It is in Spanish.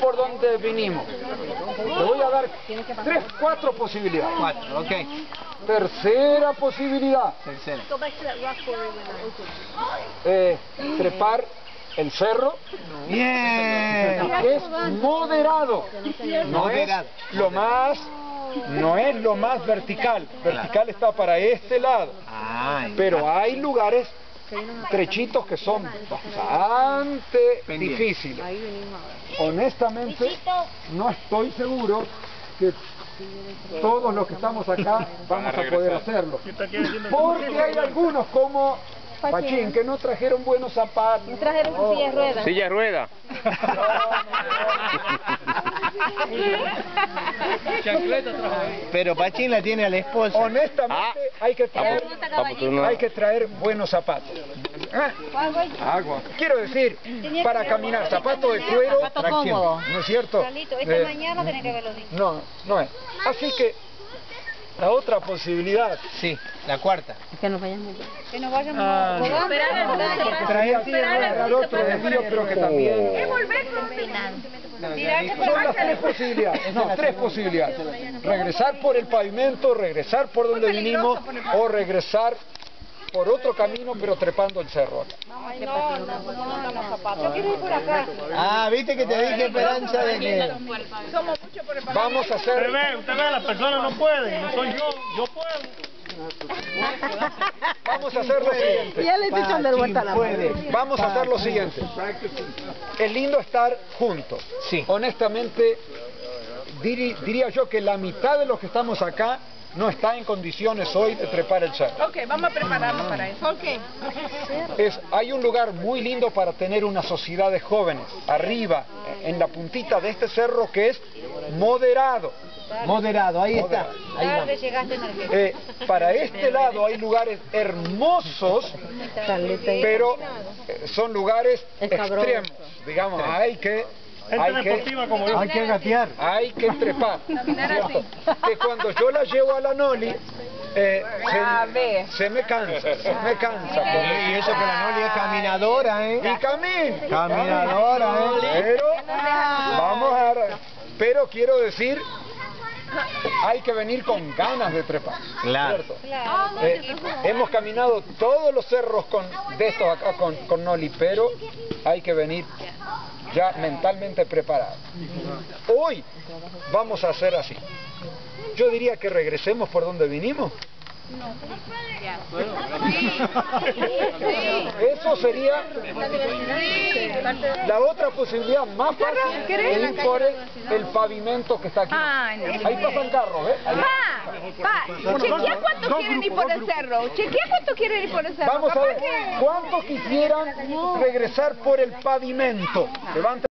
por donde vinimos. Le voy a dar tres, cuatro posibilidades. Cuatro, ok. Tercera posibilidad, Tercera. Eh, trepar el cerro, Bien. es moderado. No es lo más, no es lo más vertical. Vertical está para este lado. Pero hay lugares trechitos que son bastante difíciles. Honestamente, no estoy seguro que todos los que estamos acá vamos a poder hacerlo. Porque hay algunos como Pachín que no trajeron buenos zapatos. Trajeron su silla de ruedas. Silla de rueda. Pero Pachín la tiene a la esposa. Honestamente, Ah. hay que traer, Papo, tú no- hay que traer buenos zapatos. Ah, Agua. Quiero decir, para caminar, zapatos de cuero, Tracción. ¿no es cierto? Esta Eh, mañana que haberlo dicho. No, no es. Así que la otra posibilidad Sí, la cuarta. Que nos vayamos Ah, a rodar. traer traer otro desvío, pero que también son las tres posibilidades. No, tres posibilidades. Regresar por el pavimento, regresar por donde vinimos o regresar por otro camino, pero trepando el cerro. Yo quiero ir por acá. Ah, viste que te dije Esperanza de que... Vamos a Usted hacer, ve, usted ve, las personas no pueden, no soy yo, yo puedo. vamos a hacer lo siguiente. Ya le estoy echando el vuelta a la mano. puede. Vamos a hacer lo siguiente. Es lindo estar juntos. Sí. Honestamente, diri- diría yo que la mitad de los que estamos acá no está en condiciones hoy de trepar el cerro. Ok, vamos a prepararnos para eso. Ok. Es, hay un lugar muy lindo para tener una sociedad de jóvenes, arriba, en la puntita de este cerro que es moderado. Moderado, ahí está. Ahí. Tarde llegaste. Eh, para este lado hay lugares hermosos, pero eh, son lugares extremos. Digamos, hay que, Gente hay que, como yo. Hay que gatear. hay que trepar. Que cuando yo la llevo a la Noli, eh, se, se me cansa, se me cansa. Y eso que la Noli es caminadora, Y ¿eh? camina. Caminadora, ¿eh? Pero vamos a pero quiero decir hay que venir con ganas de trepar. Claro. Eh, hemos caminado todos los cerros con, de estos acá con, con Noli, pero hay que venir ya mentalmente preparado. Hoy vamos a hacer así. Yo diría que regresemos por donde vinimos. Eso sería la otra posibilidad más fácil es por el, el pavimento que está aquí. Ahí pasan carros, ¿eh? Ahí. Pa, chequea cuánto quieren ir por el cerro. Chequea cuánto quieren ir por el cerro. Vamos a ver, que- ¿cuántos quisieran regresar por el pavimento? Levanten